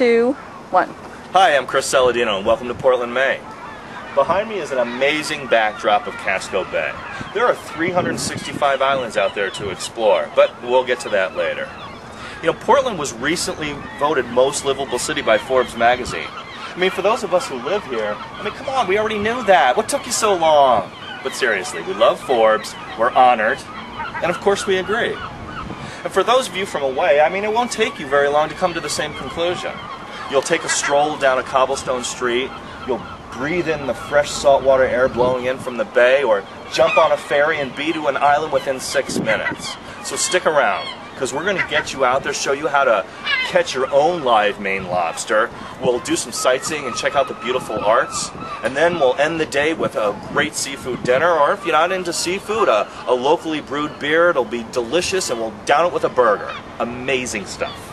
two, one. Hi, I'm Chris Saladino, and welcome to Portland, Maine. Behind me is an amazing backdrop of Casco Bay. There are 365 islands out there to explore, but we'll get to that later. You know, Portland was recently voted most livable city by Forbes magazine. I mean, for those of us who live here, I mean, come on, we already knew that. What took you so long? But seriously, we love Forbes, we're honored, and of course we agree. And for those of you from away, I mean, it won't take you very long to come to the same conclusion. You'll take a stroll down a cobblestone street, you'll breathe in the fresh saltwater air blowing in from the bay, or jump on a ferry and be to an island within six minutes. So stick around, because we're going to get you out there, show you how to catch your own live Maine lobster. We'll do some sightseeing and check out the beautiful arts. And then we'll end the day with a great seafood dinner, or if you're not into seafood, a, a locally brewed beer. It'll be delicious, and we'll down it with a burger. Amazing stuff.